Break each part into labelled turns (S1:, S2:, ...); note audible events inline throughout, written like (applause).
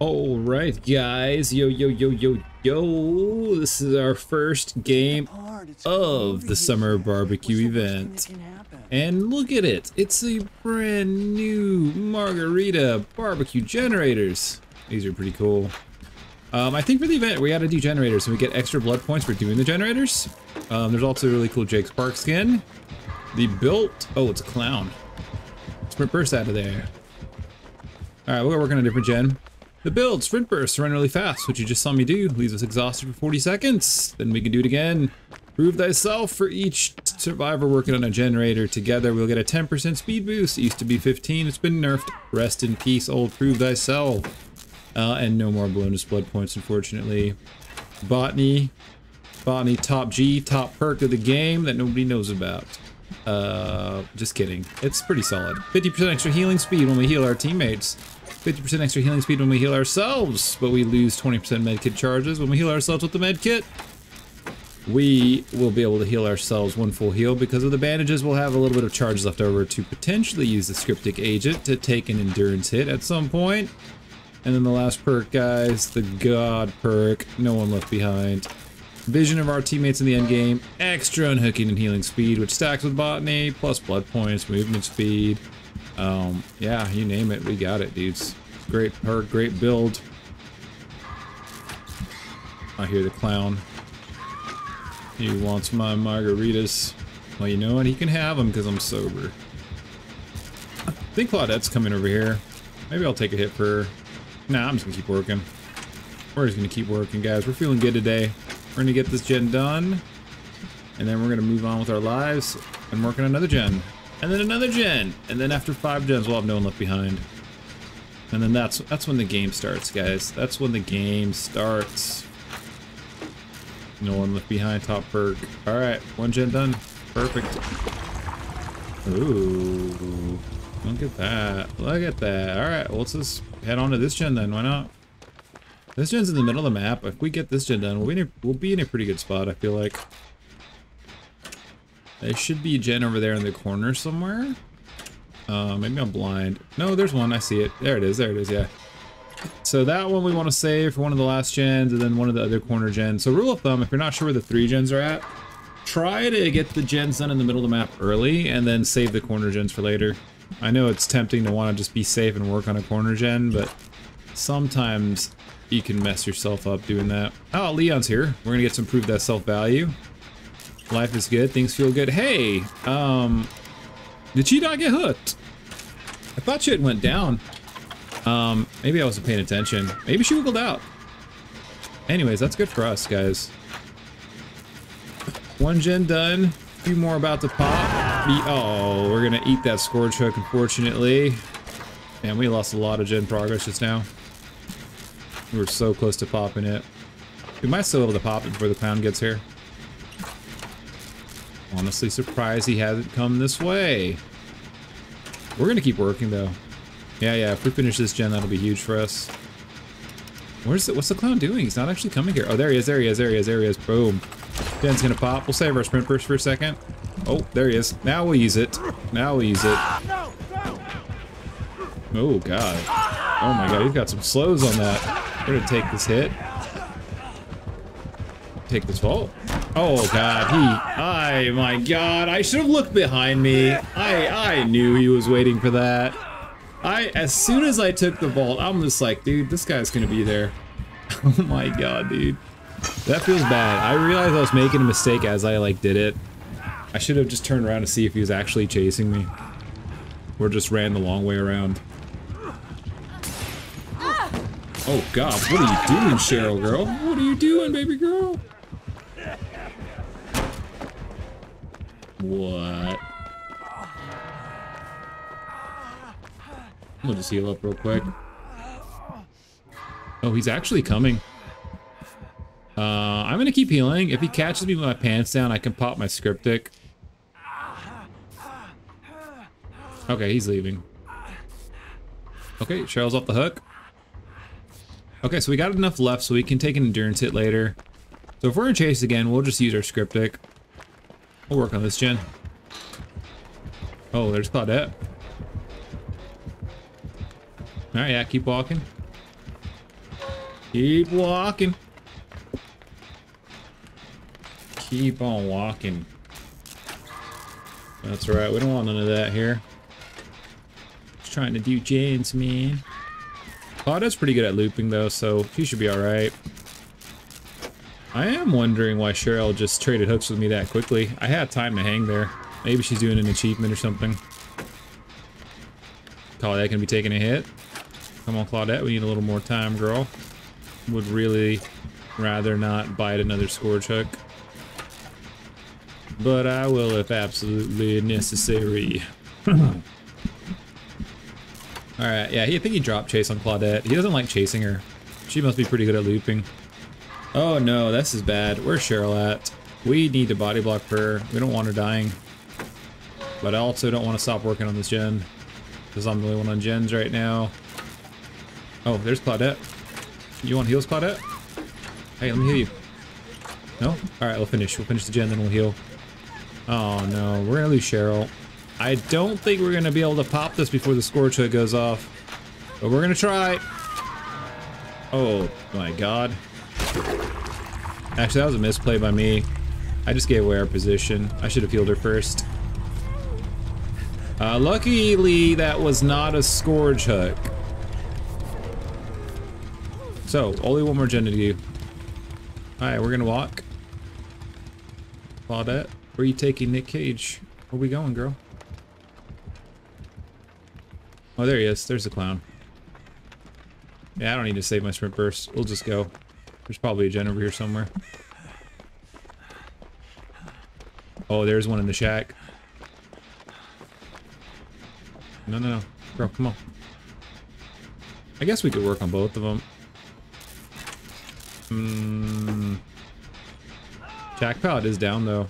S1: All right, guys. Yo, yo, yo, yo, yo. This is our first game of the summer barbecue event. And look at it. It's a brand new margarita barbecue generators. These are pretty cool. Um, I think for the event, we got to do generators and we get extra blood points for doing the generators. Um, there's also a really cool Jake Spark skin. The built, oh, it's a clown. Sprint burst out of there. All right, we're working on a different gen. The build, sprint burst, run really fast, which you just saw me do. Leaves us exhausted for 40 seconds. Then we can do it again. Prove thyself for each survivor working on a generator. Together we'll get a 10% speed boost. It used to be 15, it's been nerfed. Rest in peace, old prove thyself. Uh, and no more bonus blood points, unfortunately. Botany. Botany top G, top perk of the game that nobody knows about. Uh, just kidding. It's pretty solid. 50% extra healing speed when we heal our teammates. 50% extra healing speed when we heal ourselves, but we lose 20% medkit charges when we heal ourselves with the medkit. We will be able to heal ourselves one full heal because of the bandages. We'll have a little bit of charge left over to potentially use the Scriptic Agent to take an endurance hit at some point. And then the last perk, guys, the God perk, no one left behind. Vision of our teammates in the end game, extra unhooking and healing speed, which stacks with botany, plus blood points, movement speed. Um, yeah, you name it, we got it, dudes. Great perk, great build. I hear the clown. He wants my margaritas. Well, you know what? He can have them because I'm sober. I think Claudette's coming over here. Maybe I'll take a hit for her. Nah, I'm just gonna keep working. We're just gonna keep working, guys. We're feeling good today. We're gonna get this gen done. And then we're gonna move on with our lives and work on another gen. And then another gen. And then after five gens, we'll have no one left behind. And then that's that's when the game starts, guys. That's when the game starts. No one left behind, top perk. Alright, one gen done. Perfect. Ooh. Look at that. Look at that. Alright, well, let's just head on to this gen then. Why not? This gen's in the middle of the map. If we get this gen done, we'll be in a, we'll be in a pretty good spot, I feel like. There should be a gen over there in the corner somewhere. Uh, maybe I'm blind. No, there's one. I see it. There it is. There it is. Yeah. So that one we want to save for one of the last gens and then one of the other corner gens. So rule of thumb, if you're not sure where the three gens are at, try to get the gens done in the middle of the map early and then save the corner gens for later. I know it's tempting to want to just be safe and work on a corner gen, but sometimes you can mess yourself up doing that. Oh, Leon's here. We're gonna get some Prove Thyself value. Life is good, things feel good. Hey, um, did she not get hooked? I thought she went down. Um, maybe I wasn't paying attention. Maybe she wiggled out. Anyways, that's good for us, guys. One gen done. A few more about to pop. Oh, we're gonna eat that scourge hook, unfortunately. Man, we lost a lot of gen progress just now. We were so close to popping it. We might still be able to pop it before the clown gets here. Honestly surprised he hasn't come this way. We're gonna keep working though. Yeah, yeah, if we finish this gen, that'll be huge for us. Where's the, what's the clown doing? He's not actually coming here. Oh, there he is, there he is, there he is, there he is. Boom. Gen's gonna pop. We'll save our sprint burst for a second. Oh, there he is. Now we'll use it. Now we'll use it. Oh, God. Oh, my God. He's got some slows on that. We're gonna take this hit. Take this vault. Oh, God. He... I... My God. I should have looked behind me. I... I knew he was waiting for that. I... As soon as I took the vault, I'm just like, dude, this guy's gonna be there. (laughs) Oh, my God, dude. That feels bad. I realized I was making a mistake as I, like, did it. I should have just turned around to see if he was actually chasing me. Or just ran the long way around. Oh god, what are you doing, Cheryl girl? What are you doing, baby girl? What? I'm gonna just heal up real quick. Oh, he's actually coming. Uh, I'm gonna keep healing. If he catches me with my pants down, I can pop my Scriptic. Okay, he's leaving. Okay, Cheryl's off the hook. Okay, so we got enough left so we can take an endurance hit later. So if we're in chase again, we'll just use our Scriptic. We'll work on this gen. Oh, there's Claudette. Alright, yeah, keep walking. Keep walking. Keep on walking. That's right, we don't want none of that here. Just trying to do gens, man. Claudette's pretty good at looping though, so she should be alright. I am wondering why Cheryl just traded hooks with me that quickly. I had time to hang there. Maybe she's doing an achievement or something. Claudette can be taking a hit. Come on, Claudette, we need a little more time, girl. Would really rather not bite another Scourge hook. But I will if absolutely necessary. (laughs) Alright, yeah, I think he dropped chase on Claudette. He doesn't like chasing her. She must be pretty good at looping. Oh no, this is bad. Where's Cheryl at? We need to body block her. We don't want her dying. But I also don't want to stop working on this gen. Because I'm the only one on gens right now. Oh, there's Claudette. You want heals, Claudette? Hey, let me heal you. No? Alright, we'll finish. We'll finish the gen, then we'll heal. Oh no, we're gonna lose Cheryl. I don't think we're gonna be able to pop this before the Scourge Hook goes off. But we're gonna try. Oh my god. Actually, that was a misplay by me. I just gave away our position. I should have healed her first. Uh, luckily, that was not a Scourge Hook. So, only one more gen to do. Alright, we're gonna walk. Claudette, where are you taking Nick Cage? Where we going, girl? Oh, there he is. There's the clown. Yeah, I don't need to save my sprint burst. We'll just go. There's probably a gen over here somewhere. Oh, there's one in the shack. No, no, no. Girl, come on. I guess we could work on both of them. Hmm. Shack is down, though.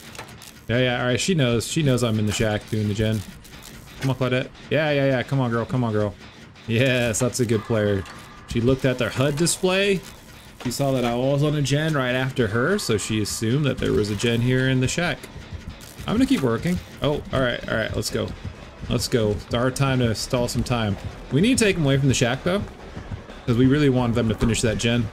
S1: Yeah, yeah, alright, she knows. She knows I'm in the shack doing the gen. Come on, Claudette. Yeah, yeah, yeah. Come on, girl. Come on, girl. Yes, that's a good player. She looked at their HUD display. She saw that I was on a gen right after her, so she assumed that there was a gen here in the shack. I'm gonna keep working. Oh, alright, alright, let's go. Let's go. It's our time to stall some time. We need to take them away from the shack, though. Because we really want them to finish that gen.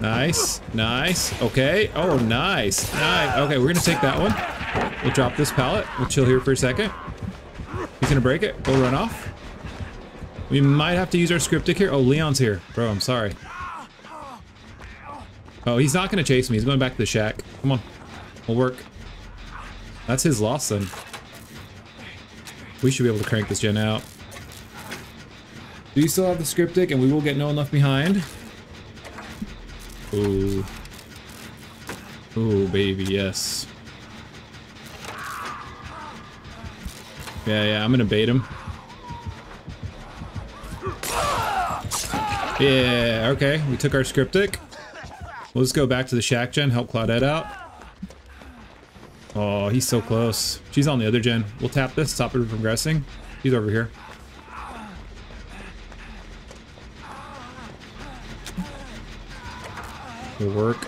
S1: Nice, nice. Okay. Oh, nice. Nice. Okay, we're gonna take that one. We'll drop this pallet. We'll chill here for a second. He's gonna break it. We'll run off. We might have to use our scriptic here. Oh, Leon's here. Bro, I'm sorry. Oh, he's not gonna chase me. He's going back to the shack. Come on. We'll work. That's his loss then. We should be able to crank this gen out. Do you still have the Scriptic? and we will get no one left behind? Ooh. Ooh, baby, yes. Yeah, yeah, I'm gonna bait him. Yeah, okay, we took our Cryptic. We'll just go back to the shack gen, help Claudette out. Oh, he's so close. She's on the other gen. We'll tap this, stop her from progressing. He's over here. Will work.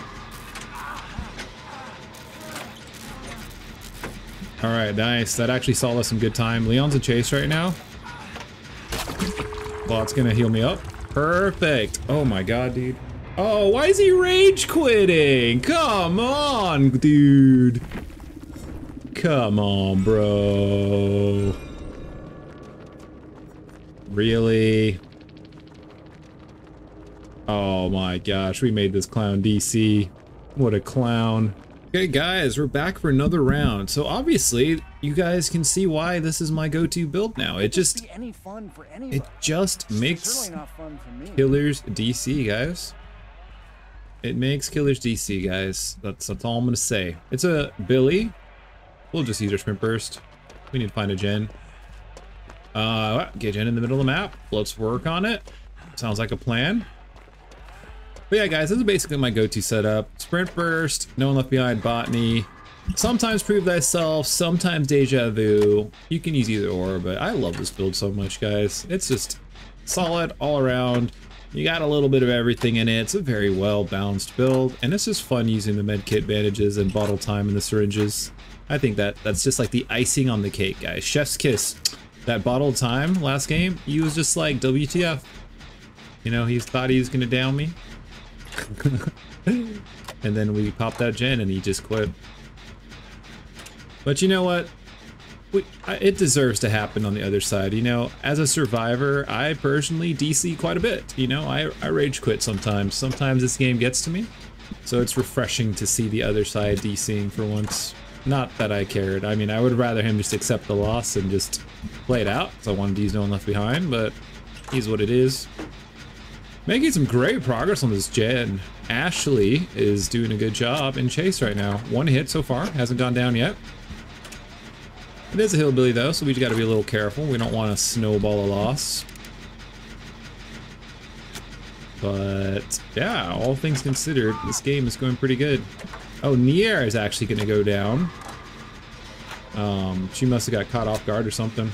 S1: Alright, nice. That actually saw us some good time. Leon's in chase right now. It's gonna heal me up. Perfect. Oh my god, dude. Oh, why is he rage quitting? Come on, dude. Come on, bro. Really? Oh my gosh, we made this clown DC. What a clown. Okay guys, we're back for another round. So obviously, you guys can see why this is my go-to build now. It just it just makes Killers DC, guys. It makes Killers DC, guys. That's that's all I'm gonna say. It's a Billy. We'll just use our sprint burst. We need to find a gen. Uh, get gen in the middle of the map. Let's work on it. Sounds like a plan. But yeah, guys, this is basically my go-to setup. Sprint Burst, No One Left Behind, Botany. Sometimes Prove Thyself, sometimes Deja Vu. You can use either or, but I love this build so much, guys. It's just solid all around. You got a little bit of everything in it. It's a very well-balanced build, and it's just fun using the medkit bandages and bottle time and the syringes. I think that that's just like the icing on the cake, guys. Chef's kiss. That bottle time last game, he was just like, WTF. You know, he thought he was gonna down me. (laughs) and then we popped that gen and he just quit. But you know what? We, uh, it deserves to happen on the other side. You know, as a survivor, I personally DC quite a bit. You know, I, I rage quit sometimes. Sometimes this game gets to me. So it's refreshing to see the other side DCing for once. Not that I cared. I mean, I would rather him just accept the loss and just play it out. So I wanted to use no one left behind, but he's what it is. Making some great progress on this gen. Ashley is doing a good job in chase right now. One hit so far, hasn't gone down yet. It is a hillbilly though, so we just gotta be a little careful. We don't want to snowball a loss. But yeah, all things considered, this game is going pretty good. Oh, Nea is actually gonna go down. Um, she must have got caught off guard or something.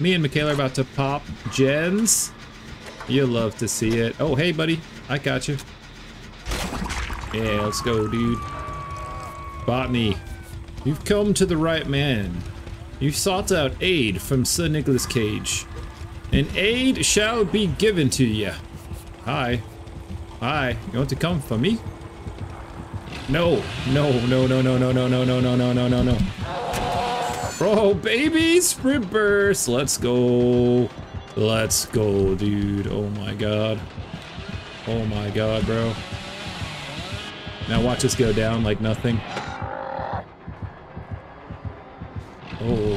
S1: Me and Mikaela are about to pop gens. You love to see it. Oh, hey, buddy. I got you. Yeah, let's go, dude. Botany, you've come to the right man. You've sought out aid from Sir Nicolas Cage. And aid shall be given to you. Hi. Hi. You want to come for me? No. No, no, no, no, no, no, no, no, no, no, no, no, no. Bro, baby, sprint burst. Let's go. Let's go, dude. Oh my god. Oh my god, bro. Now watch us go down like nothing. Oh,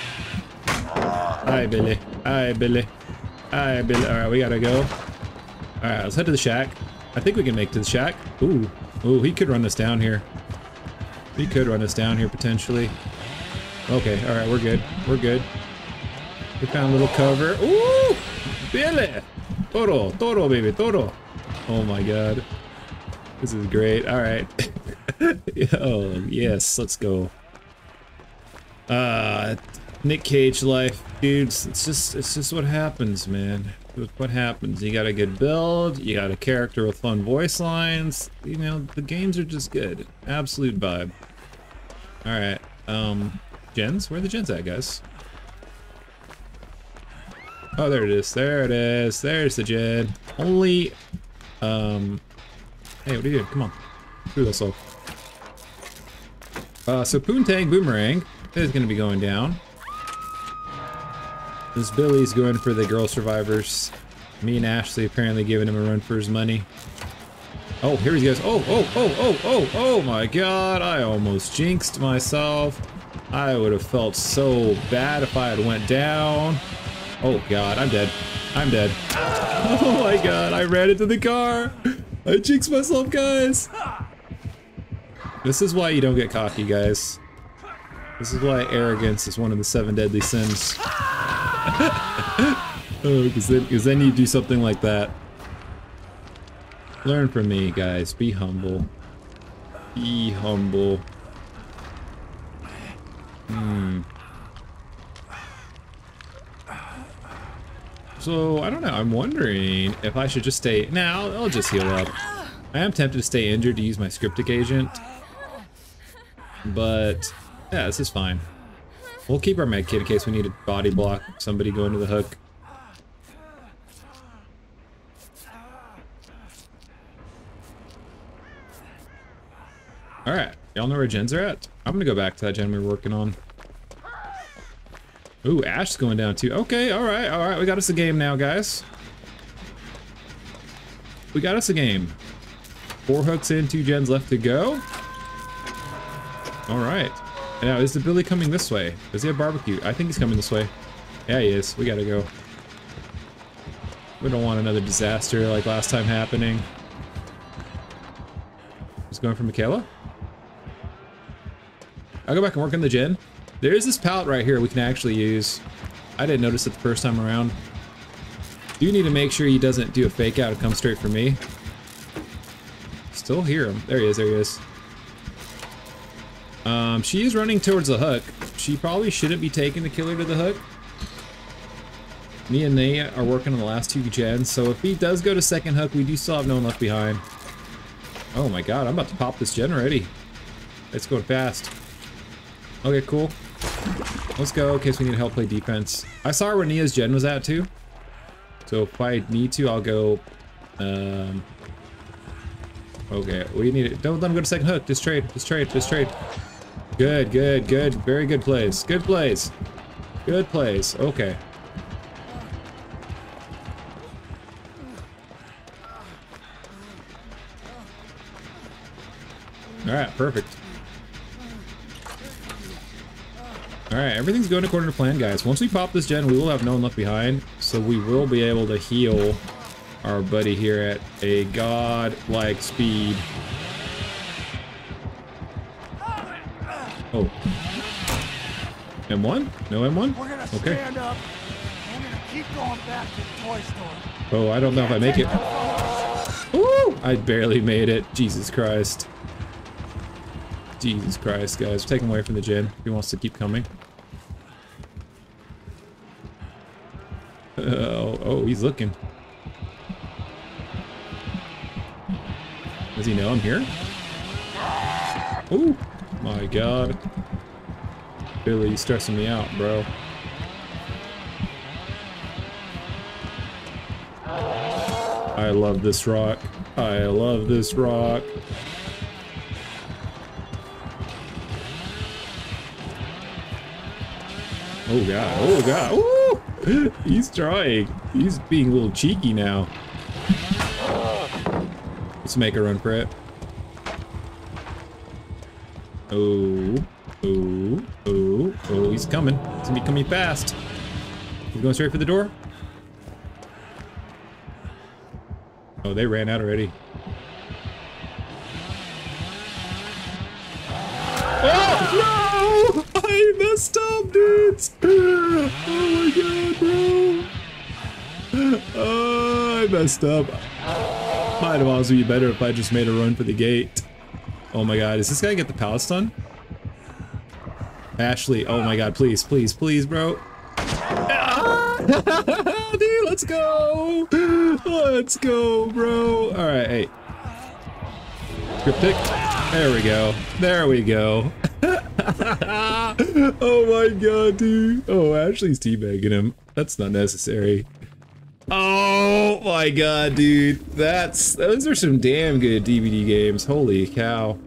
S1: Hi, Billy. Hi, Billy. Hi, Billy. Alright, we gotta go. Alright, let's head to the shack. I think we can make to the shack. Ooh. Ooh, he could run us down here. He could run us down here, potentially. Okay, alright, we're good. We're good. We found a little cover. Ooh! Billy! Toro, Toro, baby, Toro. Oh my god. This is great. Alright. (laughs) oh, yes, let's go. Uh, Nick Cage life. Dudes, it's just, it's just what happens, man. What happens. You got a good build, you got a character with fun voice lines. You know, the games are just good. Absolute vibe. Alright, um, gens? Where are the gens at, guys? Oh, there it is. There it is. There's the gen. Only, um, hey, what are you doing? Come on. Through this off. Uh, so Poontang Boomerang is going to be going down. This Billy's going for the girl survivors. Me and Ashley apparently giving him a run for his money. Oh, here he goes. Oh, oh, oh, oh, oh, oh my god. I almost jinxed myself. I would have felt so bad if I had went down. Oh god, I'm dead. I'm dead. (laughs) Oh my god, I ran into the car. I jinxed myself, guys. This is why you don't get cocky, guys. This is why arrogance is one of the seven deadly sins. Oh, because then, cause then you do something like that. Learn from me, guys. Be humble. Be humble. Hmm. So, I don't know, I'm wondering if I should just stay... Now, nah, I'll, I'll just heal up. I am tempted to stay injured to use my Scriptic Agent. But, yeah, this is fine. We'll keep our med kit in case we need a body block somebody going to the hook. Alright, y'all know where gens are at? I'm gonna go back to that gen we were working on. Ooh, Ash's going down too. Okay, alright, alright. We got us a game now, guys. We got us a game. Four hooks in, two gens left to go. Alright. Now, is the Billy coming this way? Does he have barbecue? I think he's coming this way. Yeah, he is. We gotta go. We don't want another disaster like last time happening. He's going for Mikaela? I'll go back and work on the gen. There is this pallet right here we can actually use. I didn't notice it the first time around. Do you need to make sure he doesn't do a fake out and come straight for me. Still hear him. There he is, there he is. Um, she is running towards the hook. She probably shouldn't be taking the killer to the hook. Me and Nate are working on the last two gens, so if he does go to second hook, we do still have no one left behind. Oh my god, I'm about to pop this gen already. It's going fast. Okay, cool. Let's go, in case we need help play defense. I saw where Nea's gen was at, too. So if I need to, I'll go... Um, okay, we need it. Don't let him go to second hook. Just trade, just trade, just trade. Good, good, good. Very good plays. Good plays. Good plays. Okay. Alright, perfect. Alright, everything's going according to plan, guys. Once we pop this gen, we will have no one left behind, so we will be able to heal our buddy here at a god-like speed. Oh. M1? No M1? Okay. Oh, I don't know if I make it. Woo! I barely made it. Jesus Christ. Jesus Christ, guys. Take him away from the gen. He wants to keep coming. Oh, oh, he's looking. Does he know I'm here? Oh, my God. Billy's stressing me out, bro. I love this rock. I love this rock. Oh god, oh god, Ooh! (laughs) He's trying. He's being a little cheeky now. Let's make a run for it. Oh, oh, oh, oh, he's coming. He's gonna be coming fast. He's going straight for the door. Oh, they ran out already. Oh, no! I messed up, dudes! (laughs) Oh my god, bro! Oh, I messed up. Might have also be better if I just made a run for the gate. Oh my god, is this guy get the palace done? Ashley, oh my god, please, please, please, bro. Ah! (laughs) Dude, let's go! Let's go, bro. Alright, hey. Cryptic. There we go. There we go. (laughs) oh my god, dude. Oh, Ashley's teabagging him. That's not necessary. Oh my god, dude. That's those are some damn good DBD games. Holy cow.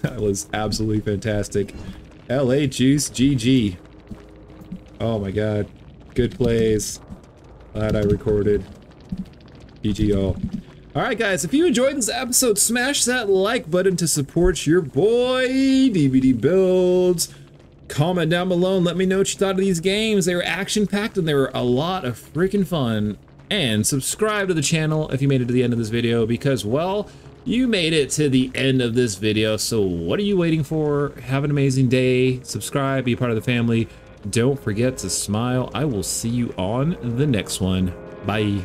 S1: That was absolutely fantastic. LA Juice GG. Oh my god. Good plays. Glad I recorded. GG all. Alright guys, if you enjoyed this episode, smash that like button to support your boy DBD Buildz. Comment down below and let me know what you thought of these games. They were action-packed and they were a lot of freaking fun. And subscribe to the channel if you made it to the end of this video because, well, you made it to the end of this video. So what are you waiting for? Have an amazing day. Subscribe, be part of the family. Don't forget to smile. I will see you on the next one. Bye.